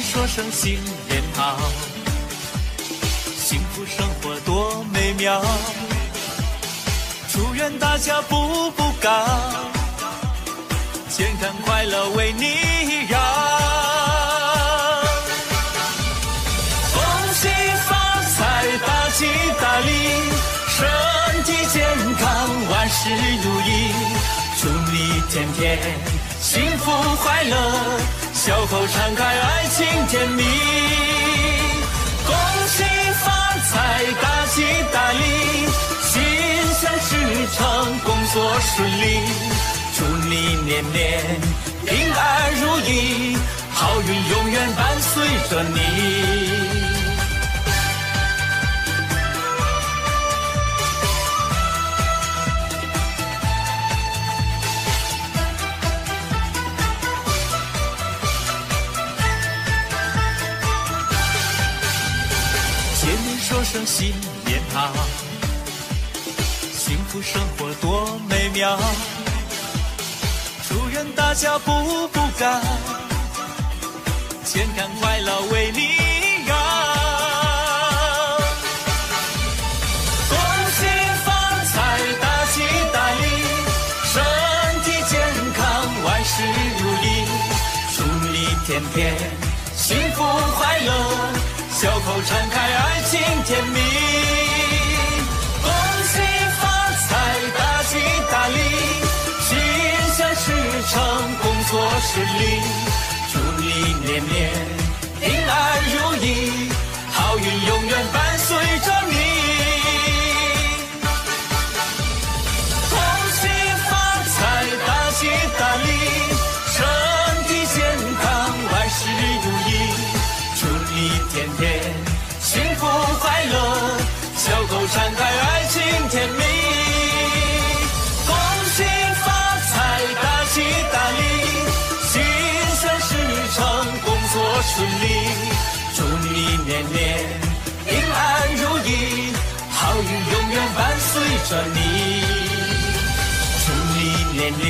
说声新年好，幸福生活多美妙，祝愿大家步步高，健康快乐为你绕。恭喜发财，大吉大利，身体健康，万事如意，祝你天天幸福快乐，笑口常开，爱情甜蜜。恭喜发财，大吉大利，心想事成，工作顺利，祝你年年平安如意，好运永远伴随着你。面说声新年好，幸福生活多美妙，祝愿大家步步高，健康快乐为你绕。恭喜发财，大吉大利，身体健康，万事如意，祝你天天幸福快乐，笑口常开，爱情甜蜜。恭喜发财，大吉大利，心想事成，工作顺利，祝你年年平安如意，好运永远伴随着你。笑口常开，爱情甜蜜。恭喜发财，大吉大利，心想事成，工作顺利，祝你年年平安如意，好运永远伴随着你。祝你年年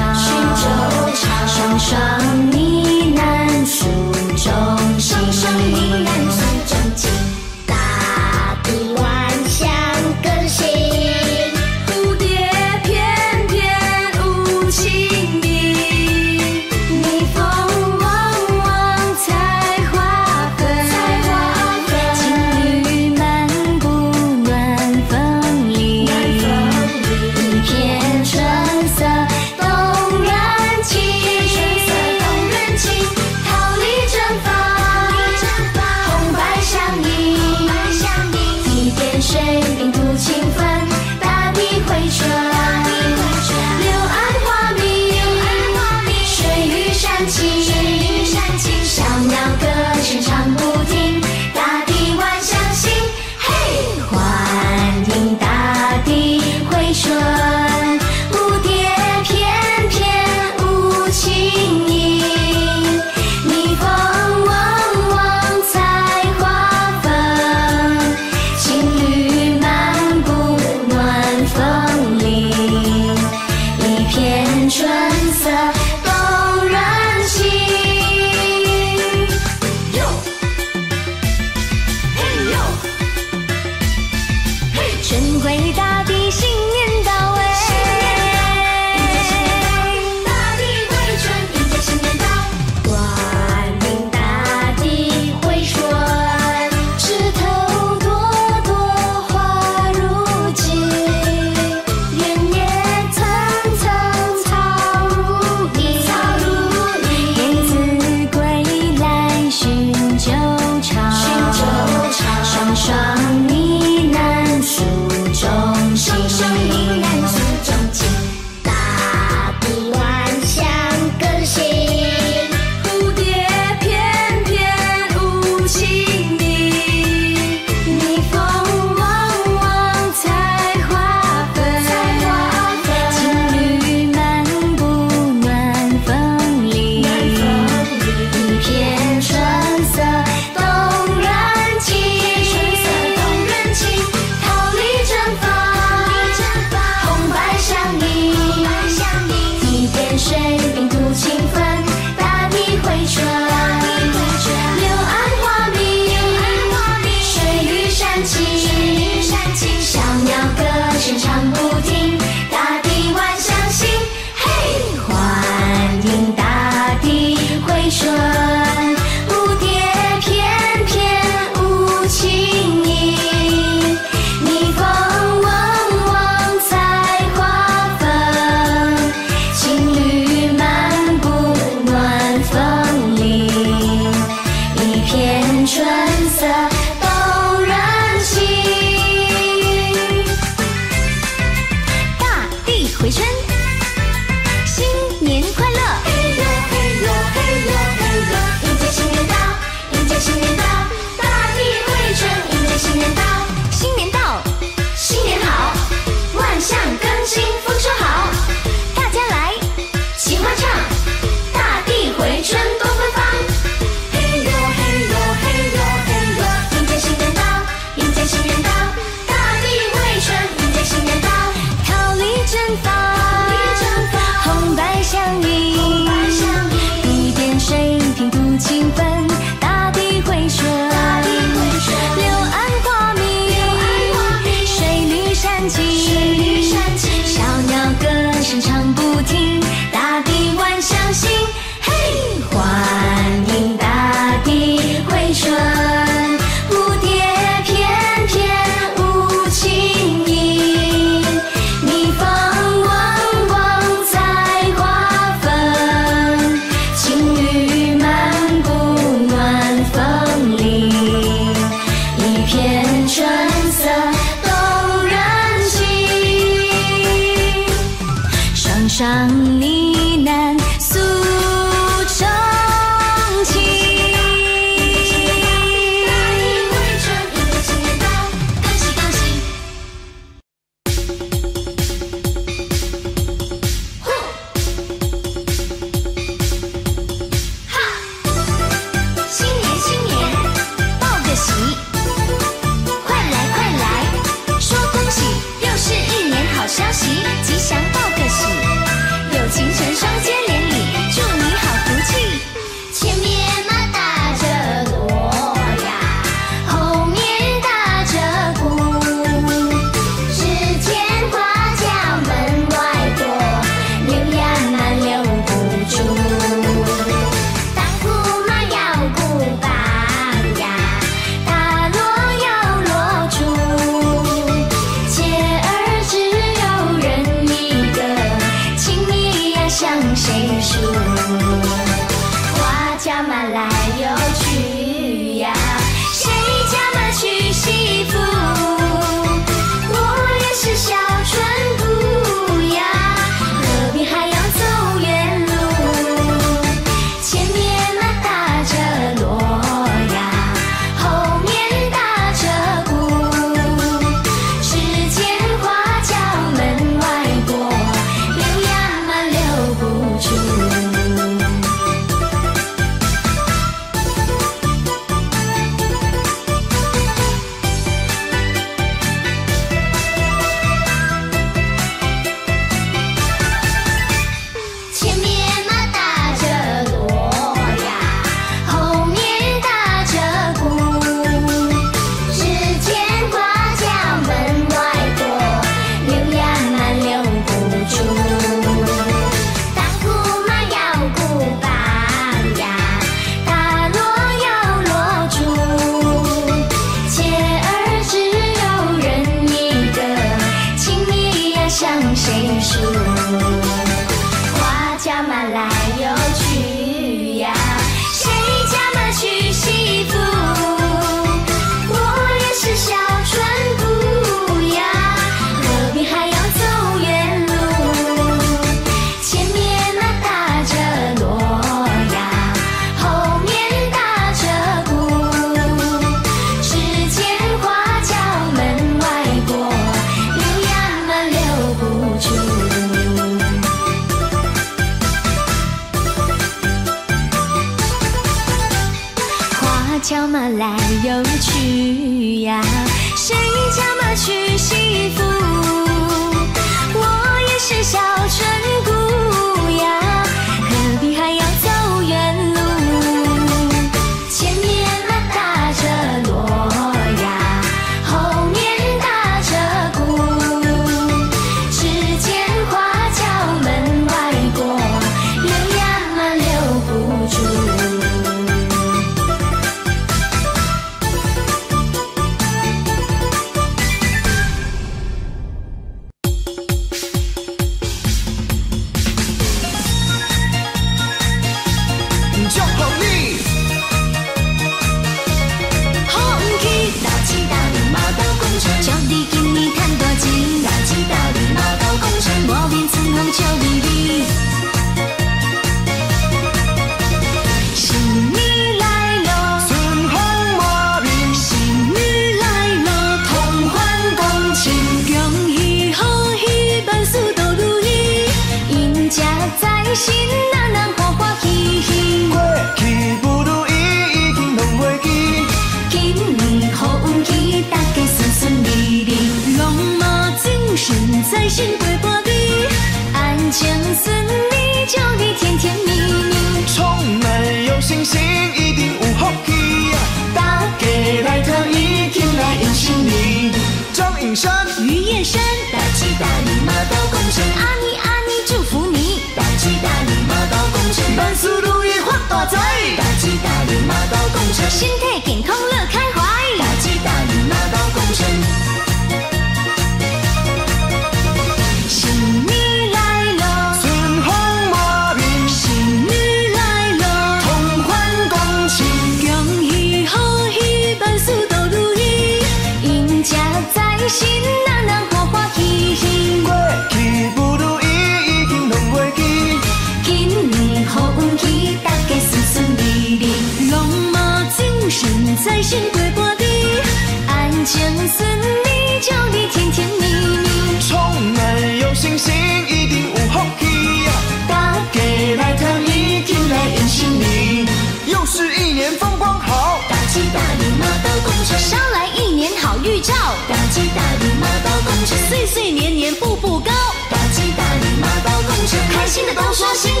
说新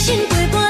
心过半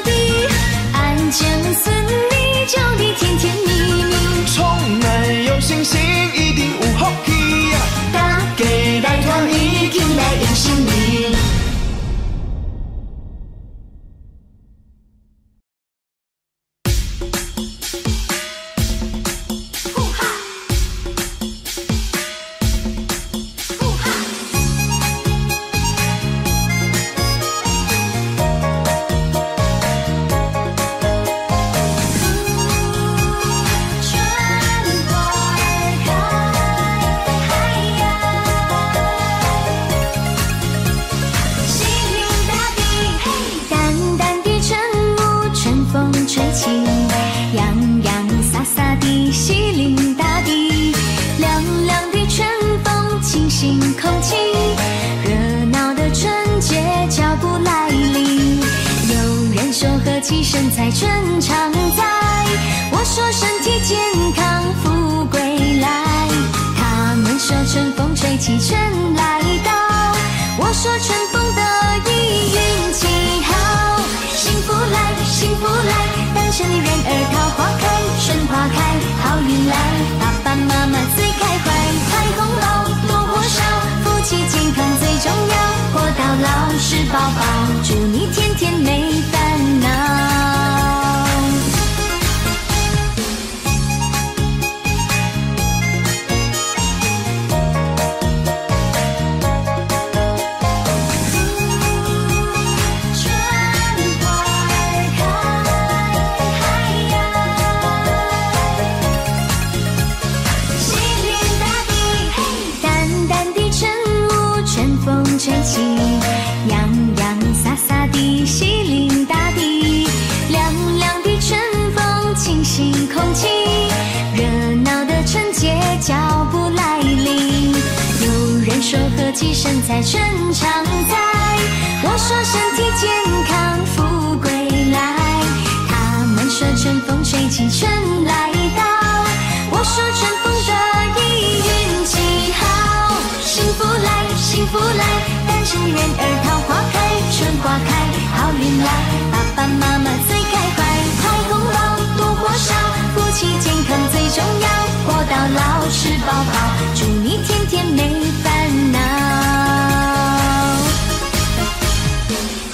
爸妈妈最开怀，开红包多或少，夫妻健康最重要，活到老吃饱饱，祝你天天没烦恼。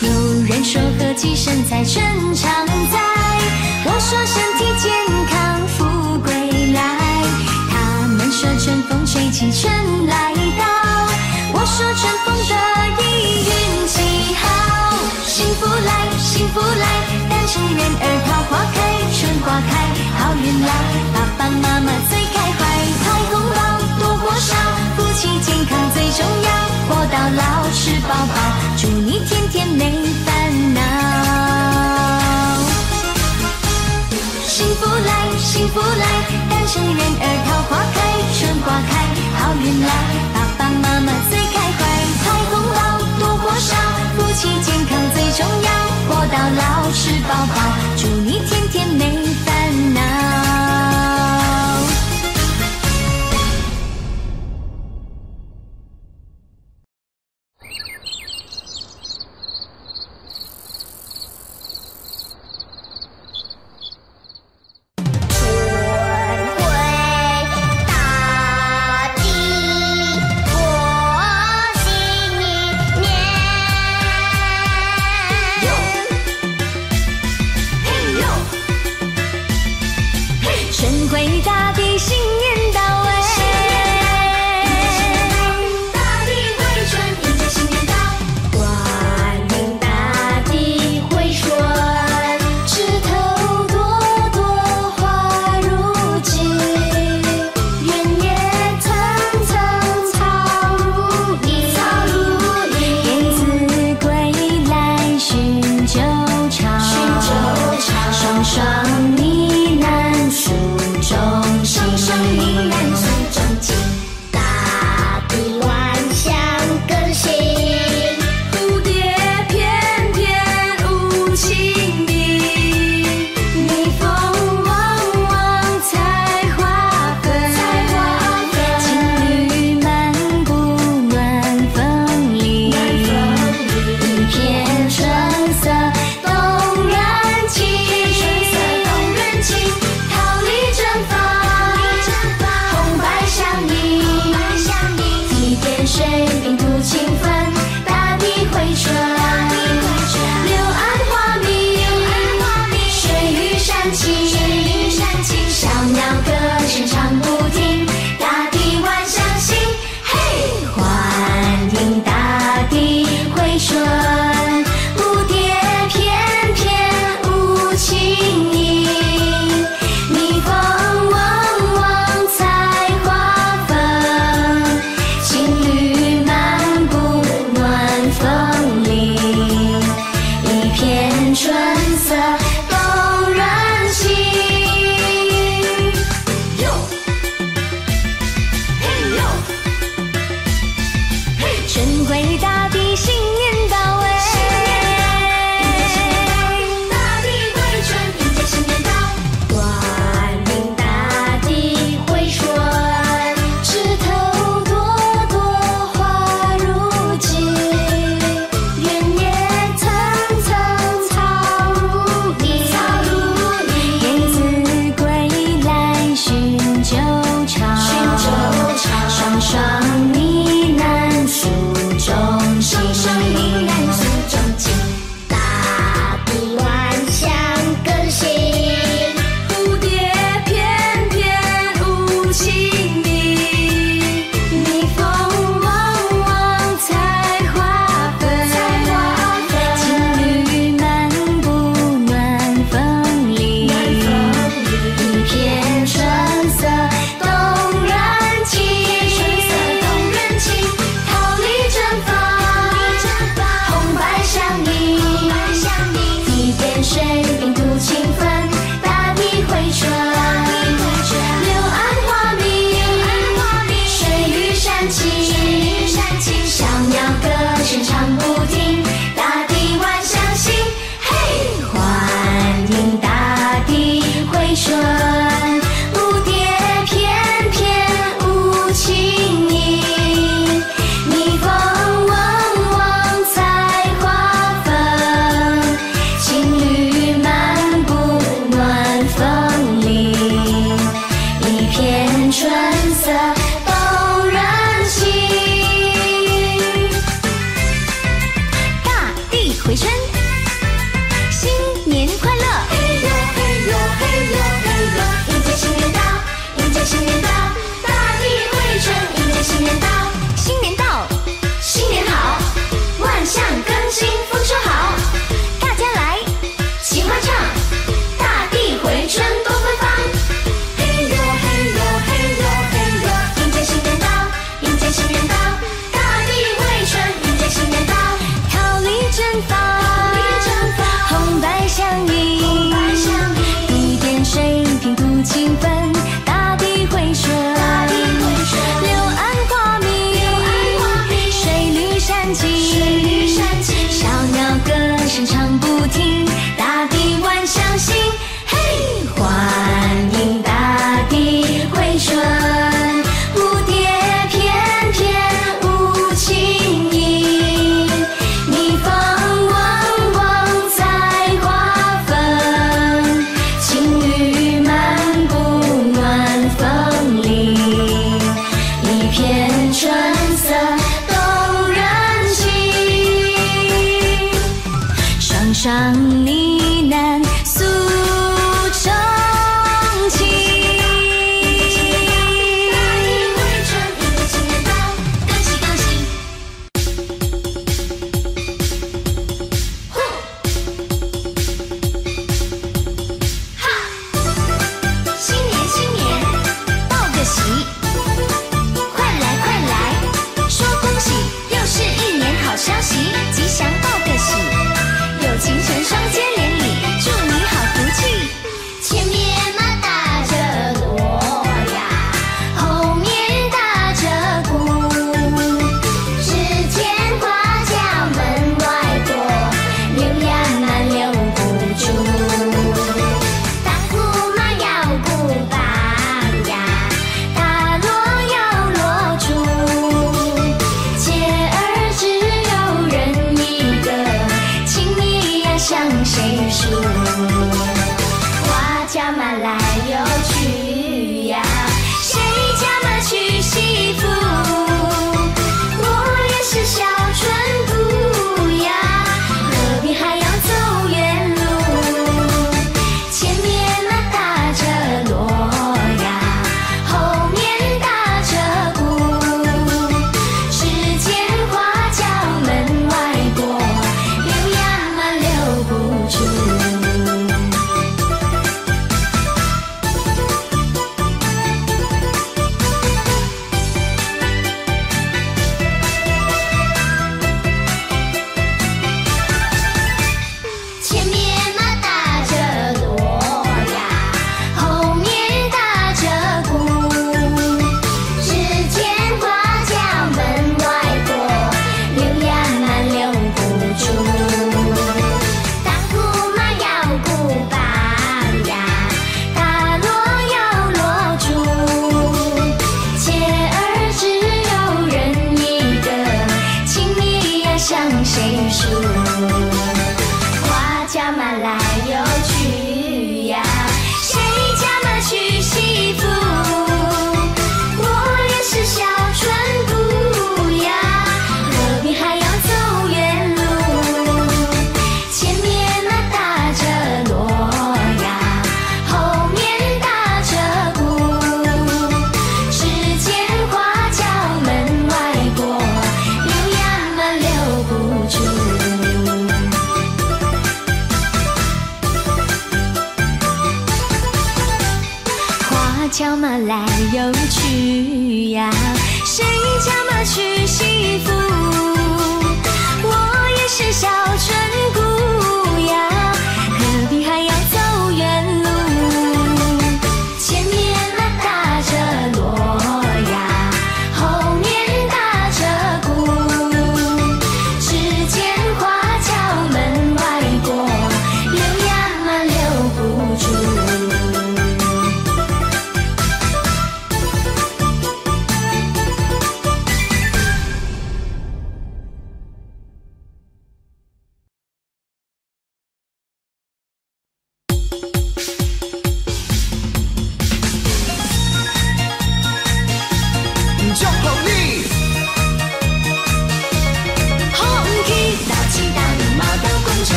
有人说和气生财春常在，我说身体健康富贵来。他们说春风吹起春来到，我说春风福来，单身人儿桃花开，春花开，好运来，爸爸妈妈最开怀，开红包多或少，夫妻健康最重要，活到老吃饱饱，祝你天天没烦恼。幸福来，幸福来，单身人儿桃花开，春花开，好运来，爸爸妈妈最开怀，开红包多或少，夫妻健康，到老吃饱饱，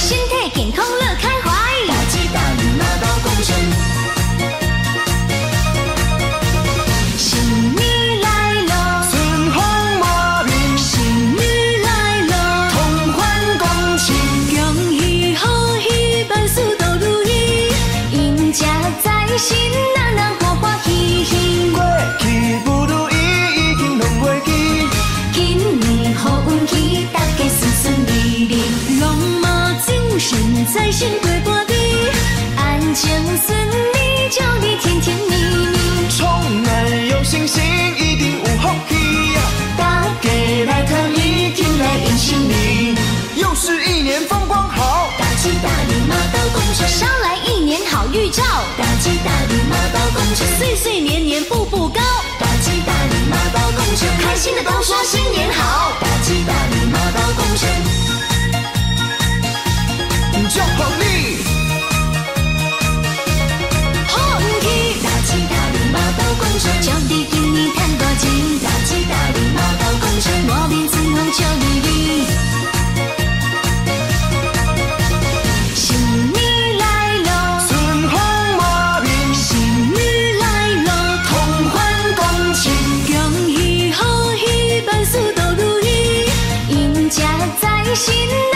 心捎来一年好预兆大吉大利马到功成岁岁年年步步高大吉大利马到功成开心的都说新年好。大吉大利马到功成祝福你红旗大吉大利马到功成祝你天天赚大钱大吉大利马到功成我的愿望就一心。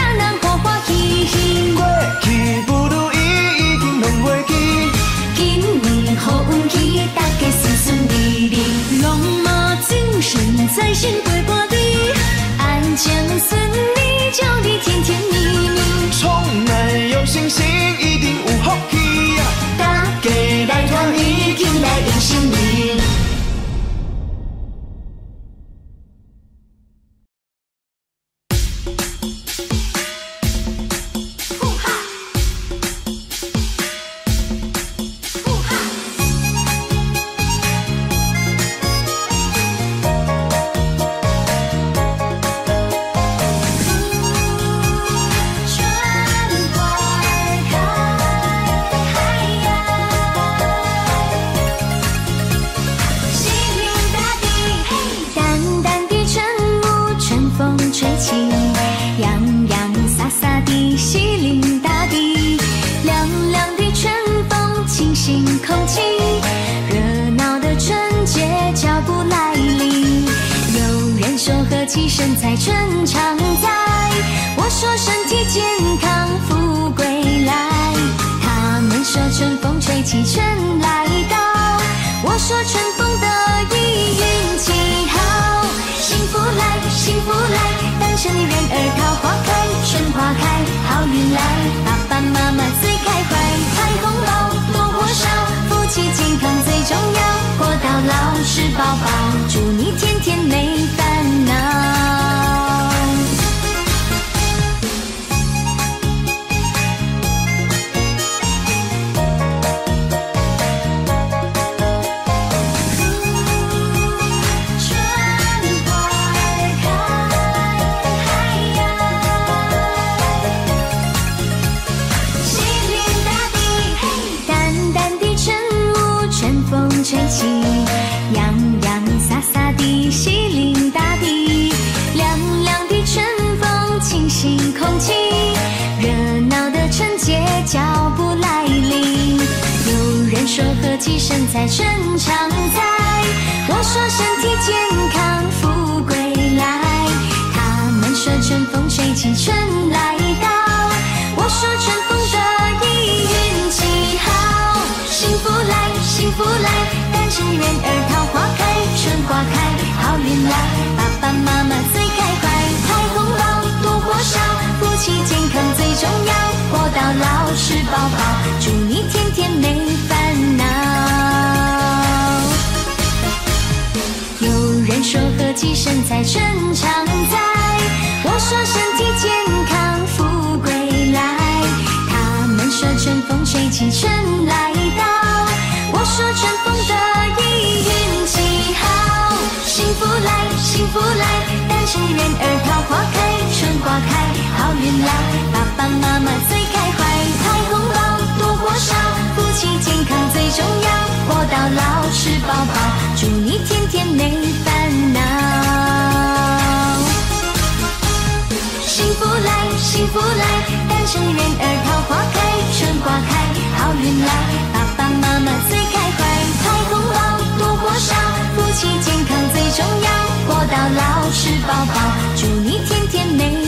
谁起春来到，我说春风得意，运气好，幸福来，幸福来，丹参保儿，桃花开，春花开，好运来，爸爸妈妈最开怀，彩虹包多或少，夫妻健康最重要，活到老是宝宝，祝你天天没烦恼。有人说和气生财，春常在。我说身体健康富贵来，他们说春风吹起春来到。我说春风得意运气好，幸福来幸福来，单身人儿桃花开，春花开，好运来，爸爸妈妈最开怀，彩虹包多或少，夫妻健康最重要，活到老吃饱饱，祝你天天美。福来幸福来单身人儿桃花开春花开好运来。爸爸妈妈最开怀彩红包多或少夫妻健康最重要活到老是宝宝祝你天天美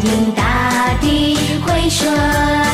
听大地回春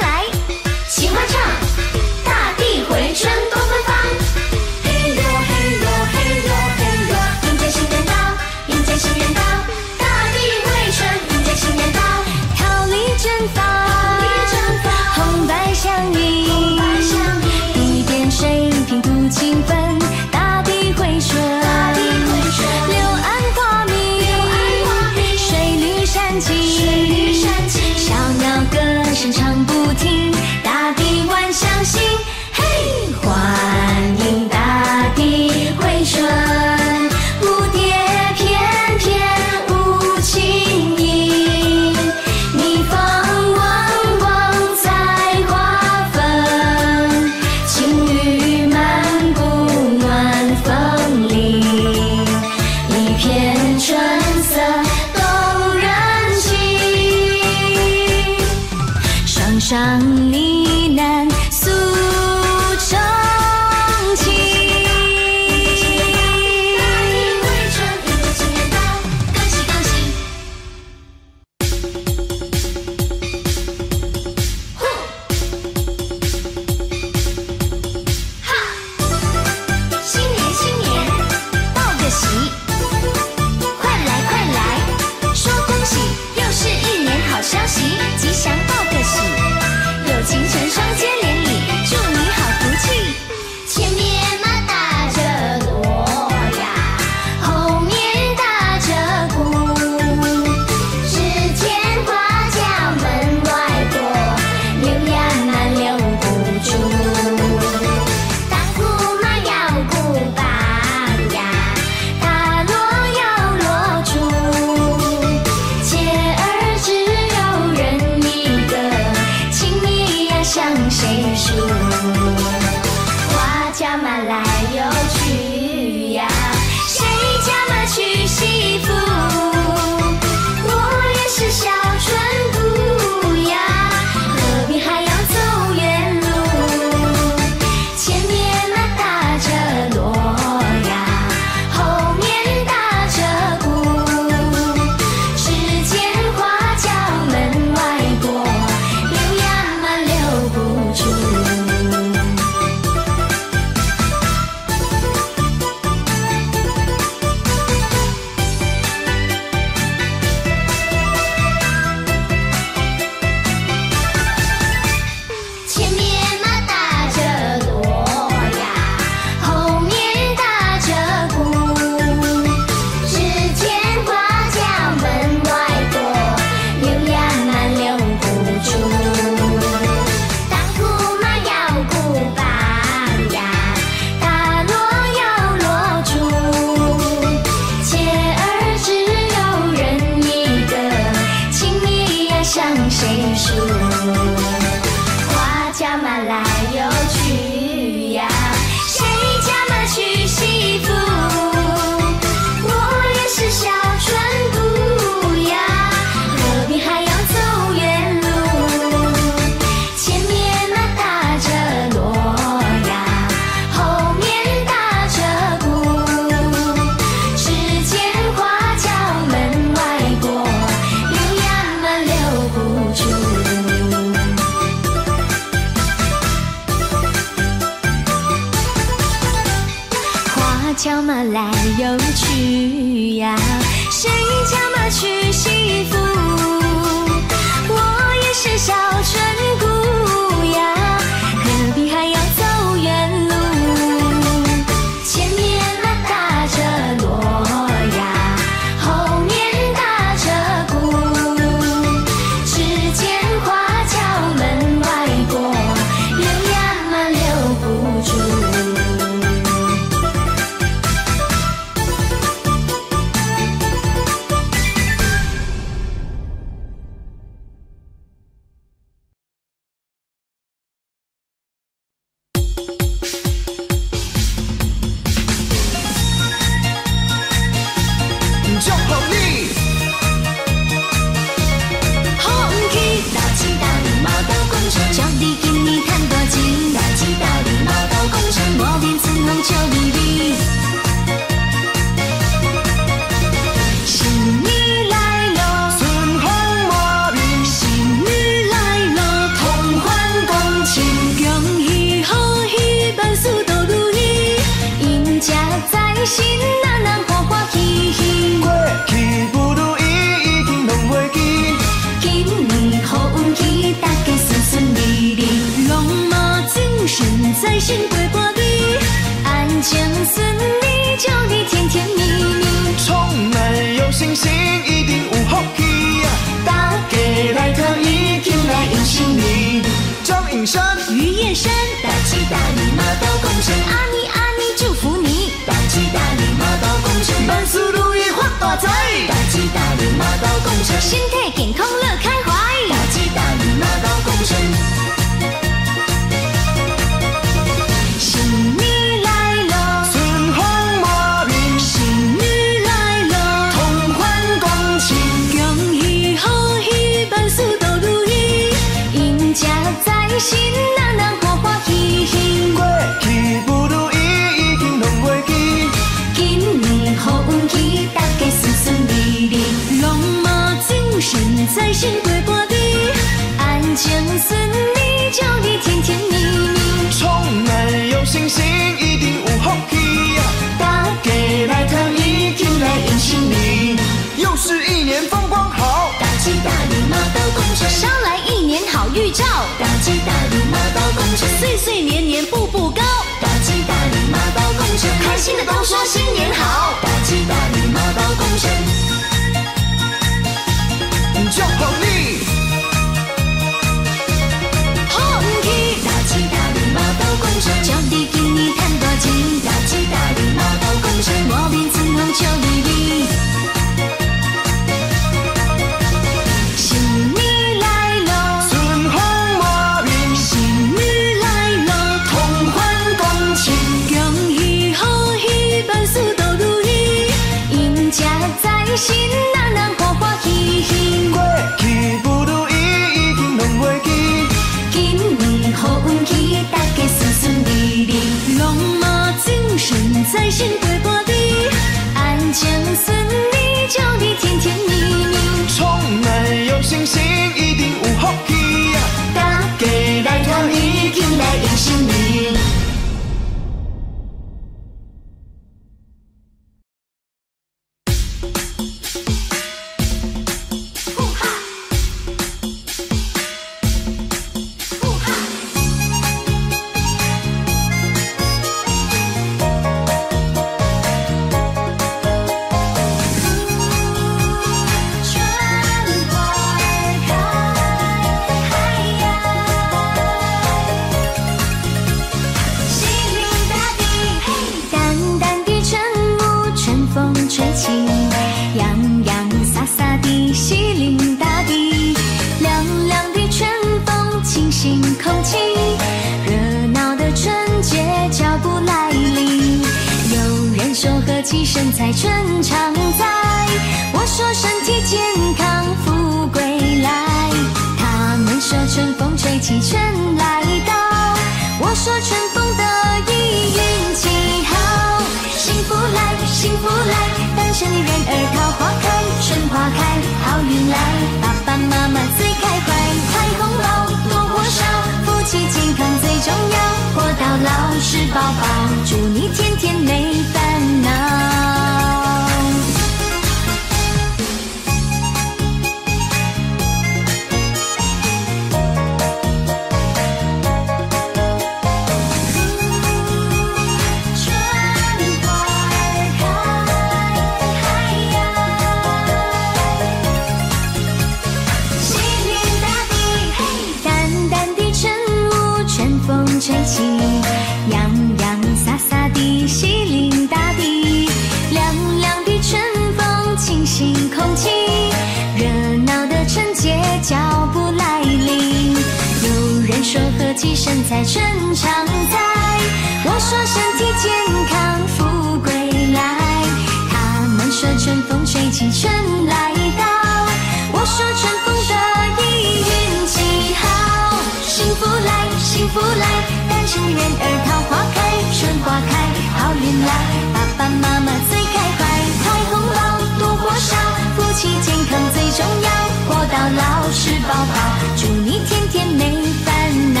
爸妈妈最开怀，开红包，多火烧，夫妻健康最重要，活到老是宝宝，祝你天天没烦恼。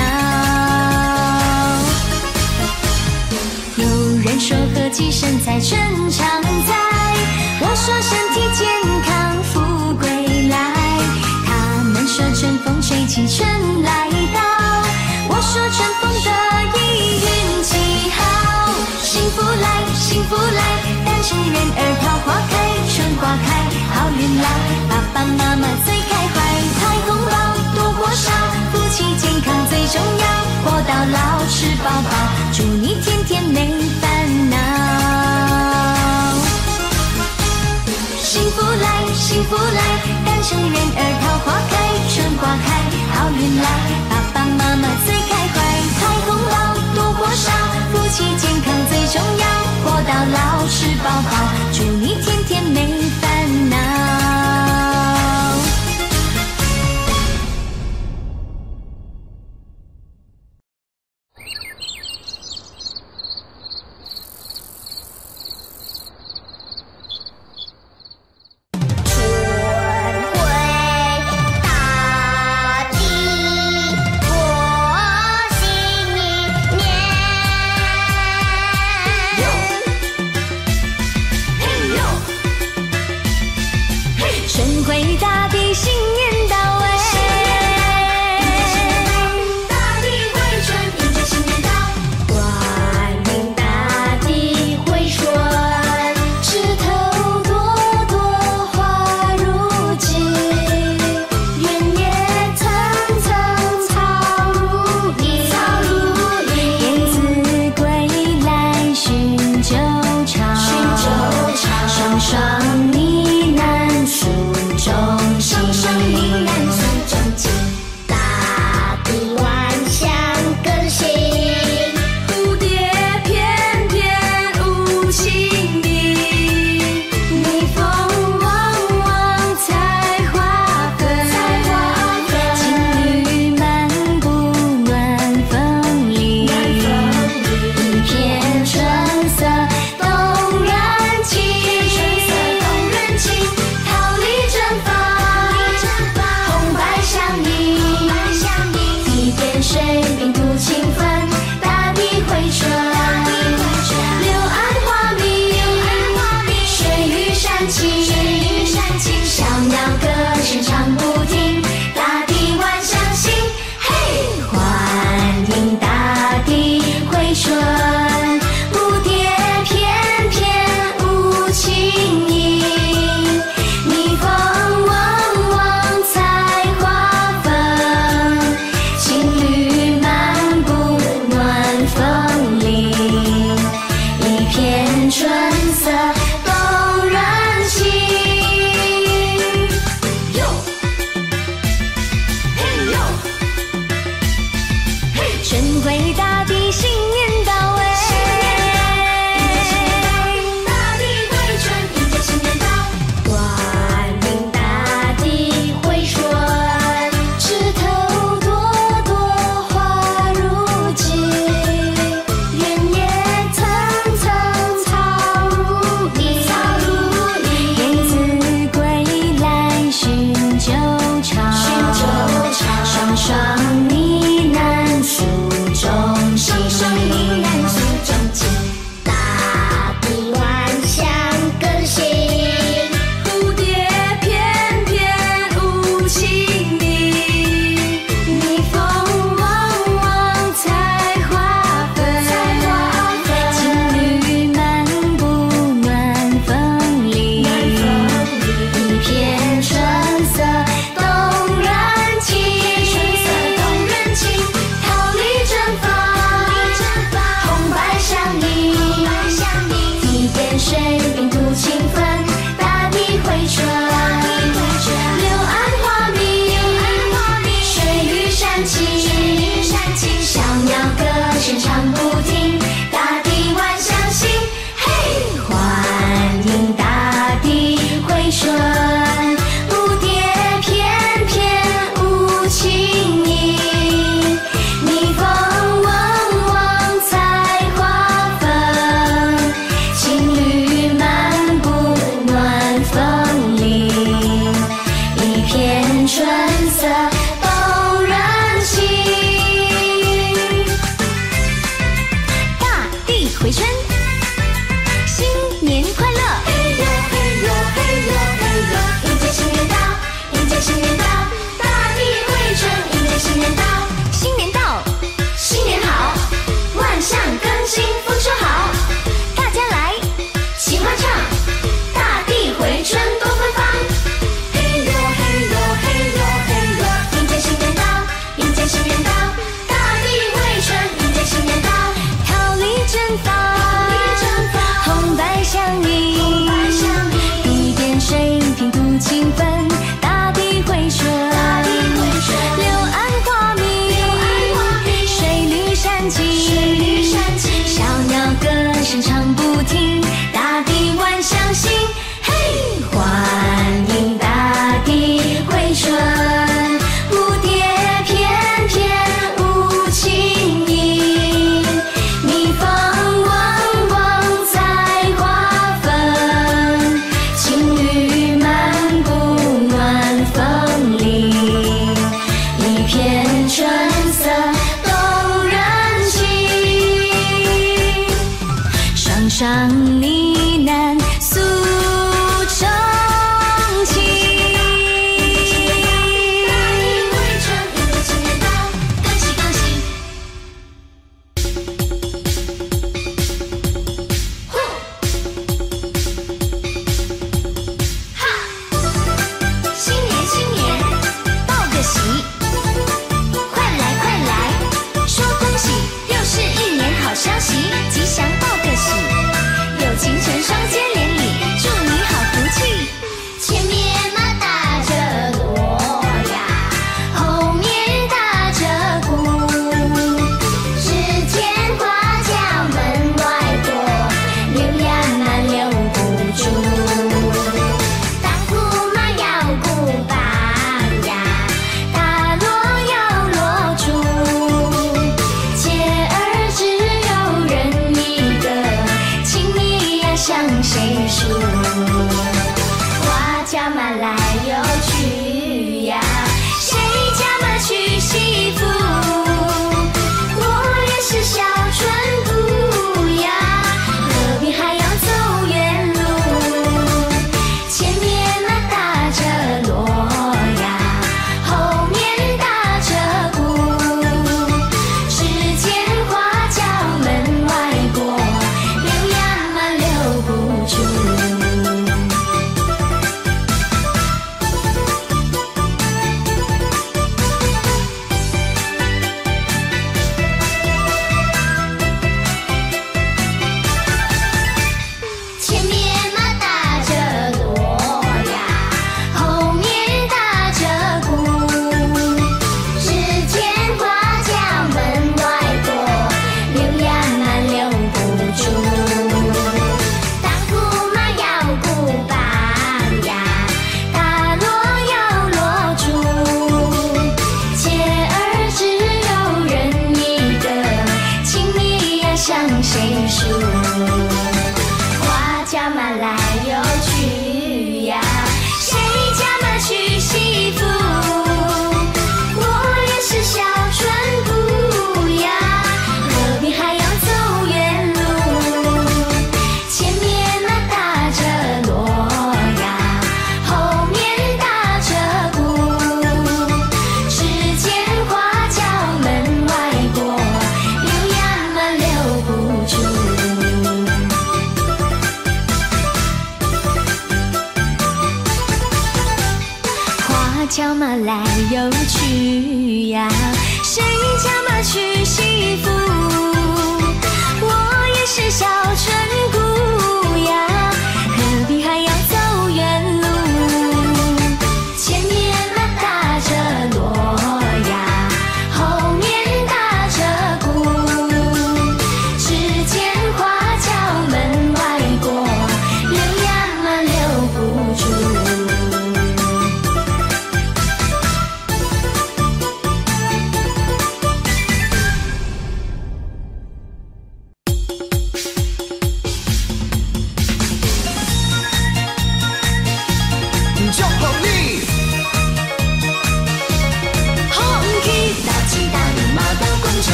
有人说和气生财春常在，我说身体健康富贵来。他们说春风吹起春来到，我说春风得福来，单身人儿桃花开，春花开，好运来，爸爸妈妈最开怀，开红包多火烧，夫妻健康最重要，活到老吃饱饱，祝你天天没烦恼。幸福来，幸福来，单身人儿桃花开，春花开，好运来，爸爸妈妈最开怀，开红包多火烧，夫妻健康最重要，活到老吃饱饱，祝你天天美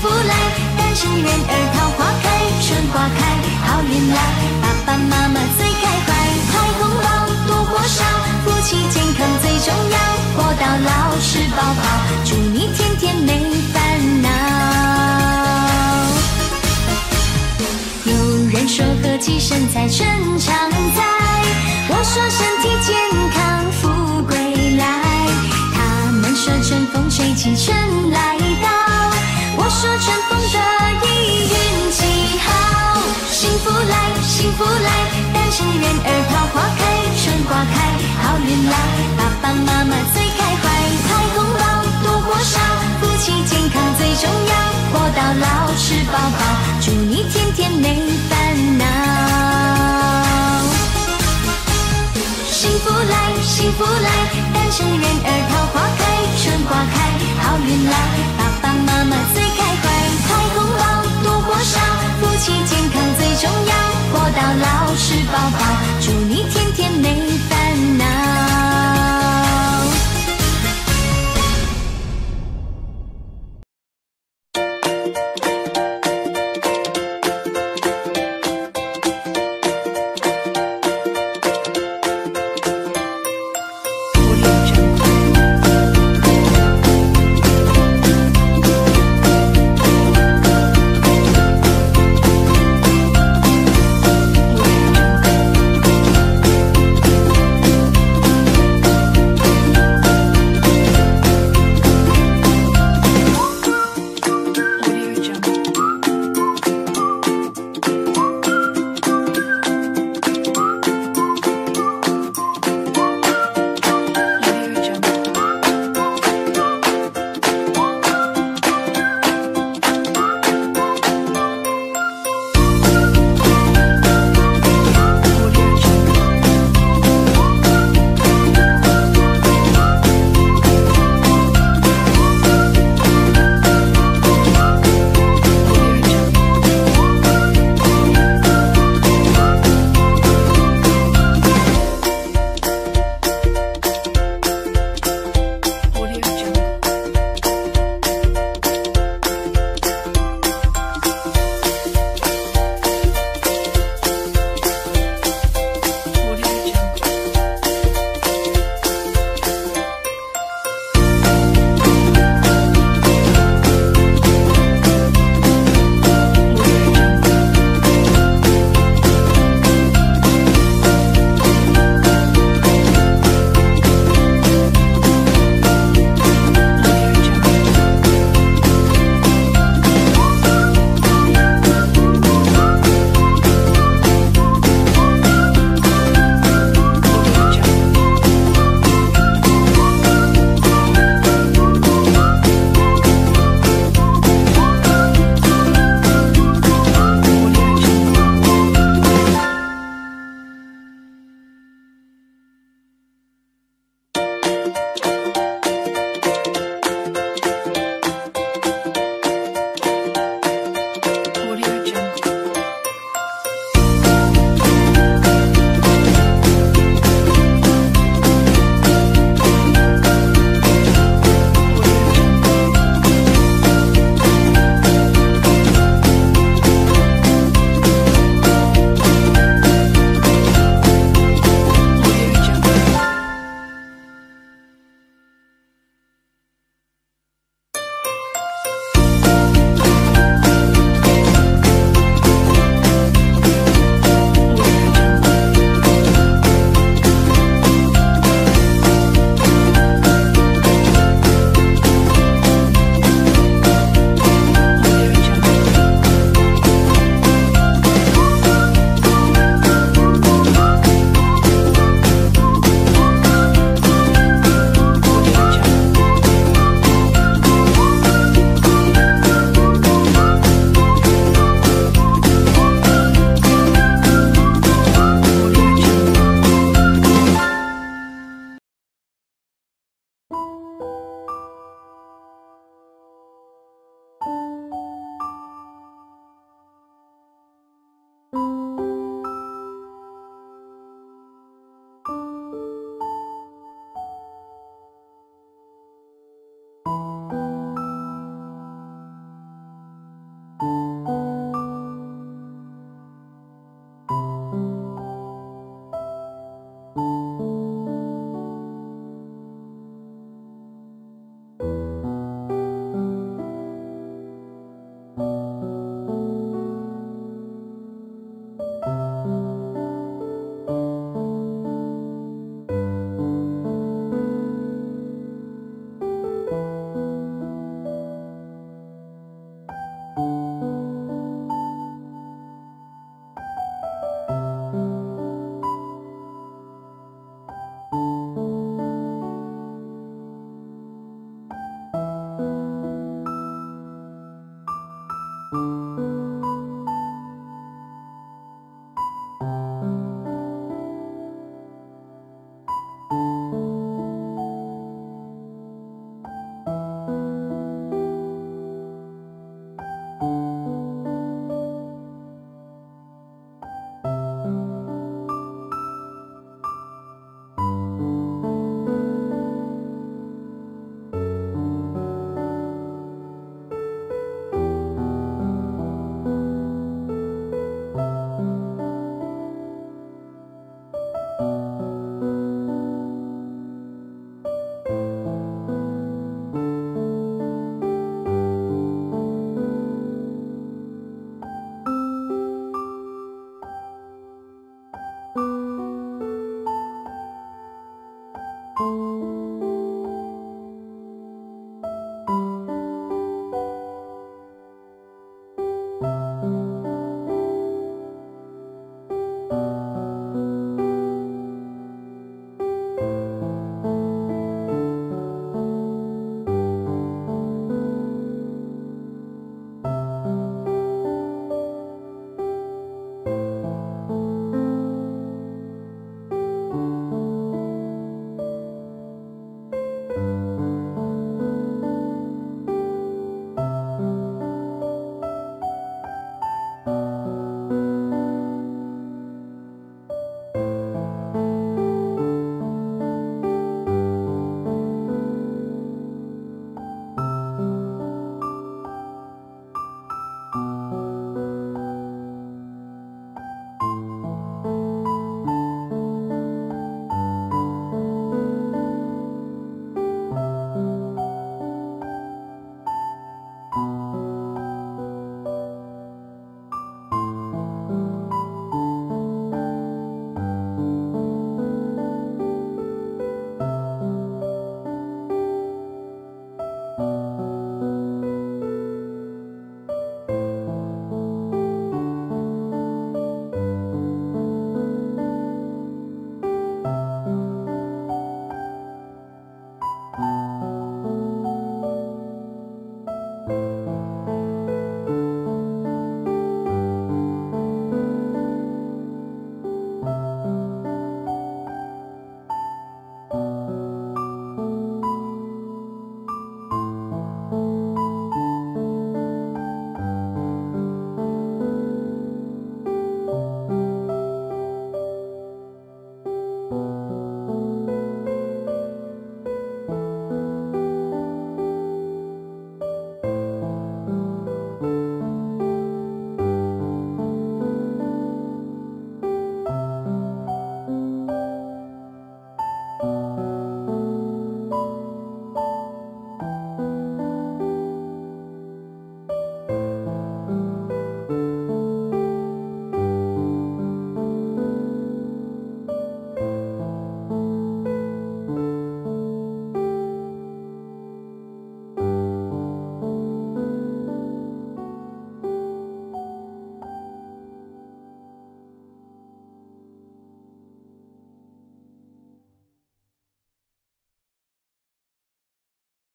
福来单身人儿桃花开春花开好运来爸爸妈妈最开怀拍红包多或少夫妻健康最重要活到老是宝宝。祝你天天没烦恼。有人说和气生财春常在我说身体健康富贵来他们说春风吹起春来到。我说春风得意运气好，幸福来幸福来，单身人儿桃花开，春花开，好运来，爸爸妈妈最开怀，彩虹包多或少，夫妻健康最重要，活到老吃饱饱，祝你天天没烦恼。幸福来幸福来，单身人儿桃花开，春花开，好运来，妈妈最开怀彩虹包多或少夫妻健康最重要活到老是宝宝祝你天